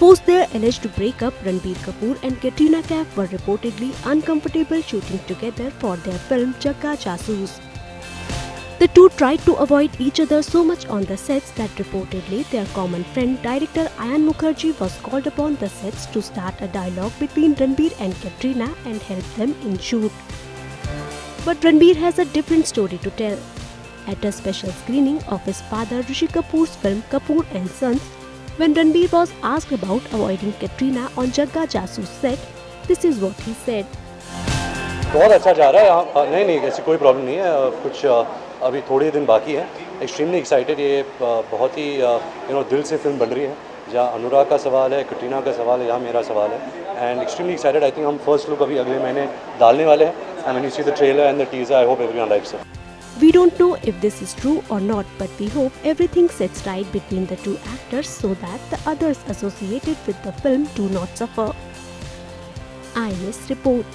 Post their alleged breakup, Ranbir Kapoor and Katrina Kaif were reportedly uncomfortable shooting together for their film Jagga Jasoos. The two tried to avoid each other so much on the sets that reportedly their common friend director Ayan Mukherjee was called upon the sets to start a dialogue between Ranbir and Katrina and help them in shoot. But Ranbir has a different story to tell. At a special screening of his father Rishi Kapoor's film Kapoor and Sons, when Ranbir was asked about avoiding Katrina on Jagga Jasoos set, this is what he said. बहुत अच्छा जा रहा है यहाँ। नहीं नहीं ऐसी कोई प्रॉब्लम नहीं है। कुछ अभी थोड़े दिन बाकी है। एक्सट्रीमली एक्साइटेड ये बहुत ही यू नो दिल से फ़िल्म बन रही है। जहाँ अनुराग का सवाल है कटरीना का सवाल है यहाँ मेरा सवाल है। And extremely excited I think हम फ़र्स्ट लुक अभी अगले महीने डालने वाले हैं। And when you see the trailer and the teaser I hope everyone likes it We don't know if this is true or not, but we hope everything sets right between the two actors so that the others associated with the film do not suffer. IANS Report